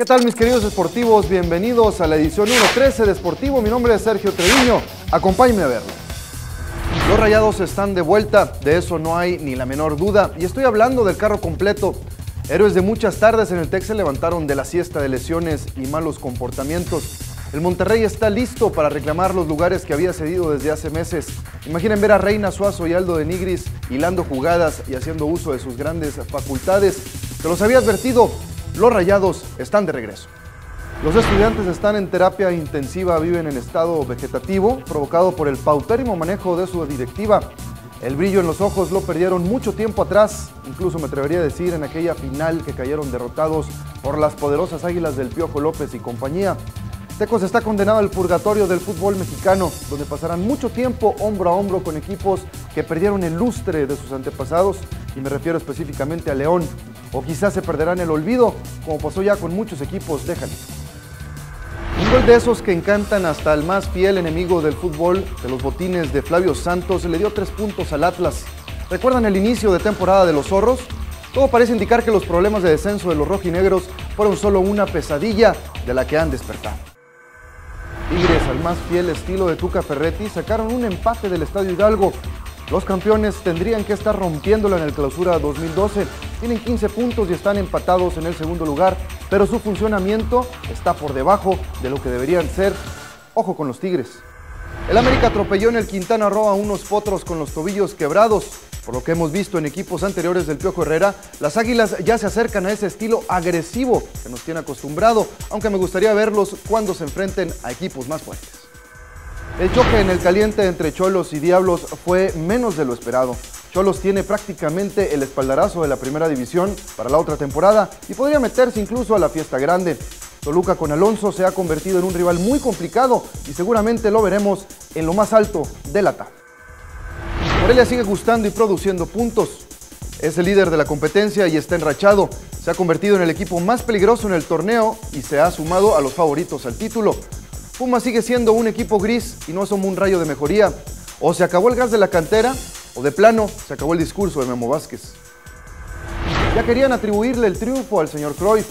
¿Qué tal mis queridos deportivos? Bienvenidos a la edición 1.13 de Sportivo. Mi nombre es Sergio Treviño. Acompáñenme a verlo. Los rayados están de vuelta, de eso no hay ni la menor duda. Y estoy hablando del carro completo. Héroes de muchas tardes en el TEC se levantaron de la siesta de lesiones y malos comportamientos. El Monterrey está listo para reclamar los lugares que había cedido desde hace meses. Imaginen ver a Reina Suazo y Aldo de Nigris hilando jugadas y haciendo uso de sus grandes facultades. Se los había advertido, los rayados están de regreso. Los estudiantes están en terapia intensiva, viven en estado vegetativo, provocado por el pautérrimo manejo de su directiva. El brillo en los ojos lo perdieron mucho tiempo atrás, incluso me atrevería a decir en aquella final que cayeron derrotados por las poderosas águilas del Piojo López y compañía. Tecos está condenado al purgatorio del fútbol mexicano, donde pasarán mucho tiempo hombro a hombro con equipos que perdieron el lustre de sus antepasados, y me refiero específicamente a León, o quizás se perderán el olvido, como pasó ya con muchos equipos de Jalisco. Un gol de esos que encantan hasta el más fiel enemigo del fútbol, de los botines de Flavio Santos, le dio tres puntos al Atlas. ¿Recuerdan el inicio de temporada de los zorros? Todo parece indicar que los problemas de descenso de los rojinegros fueron solo una pesadilla de la que han despertado. Tigres, al más fiel estilo de Tuca Ferretti, sacaron un empate del Estadio Hidalgo. Los campeones tendrían que estar rompiéndolo en el clausura 2012. Tienen 15 puntos y están empatados en el segundo lugar, pero su funcionamiento está por debajo de lo que deberían ser. Ojo con los Tigres. El América atropelló en el Quintana Roo a unos potros con los tobillos quebrados. Por lo que hemos visto en equipos anteriores del Piojo Herrera, las Águilas ya se acercan a ese estilo agresivo que nos tiene acostumbrado, aunque me gustaría verlos cuando se enfrenten a equipos más fuertes. El choque en el caliente entre Cholos y Diablos fue menos de lo esperado. Cholos tiene prácticamente el espaldarazo de la primera división para la otra temporada y podría meterse incluso a la fiesta grande. Toluca con Alonso se ha convertido en un rival muy complicado y seguramente lo veremos en lo más alto de la tabla. Morelia sigue gustando y produciendo puntos. Es el líder de la competencia y está enrachado. Se ha convertido en el equipo más peligroso en el torneo y se ha sumado a los favoritos al título. Puma sigue siendo un equipo gris y no somos un rayo de mejoría. O se acabó el gas de la cantera o de plano se acabó el discurso de Memo Vázquez. Ya querían atribuirle el triunfo al señor Cruyff.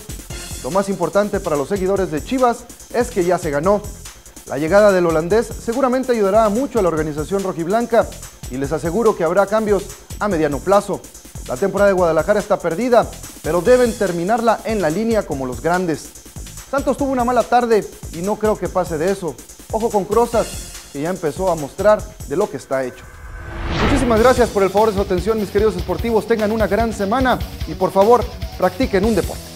Lo más importante para los seguidores de Chivas es que ya se ganó. La llegada del holandés seguramente ayudará mucho a la organización rojiblanca y les aseguro que habrá cambios a mediano plazo. La temporada de Guadalajara está perdida, pero deben terminarla en la línea como los grandes. Santos tuvo una mala tarde y no creo que pase de eso. Ojo con Crozas, que ya empezó a mostrar de lo que está hecho. Muchísimas gracias por el favor de su atención, mis queridos esportivos. Tengan una gran semana y por favor, practiquen un deporte.